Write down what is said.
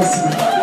this.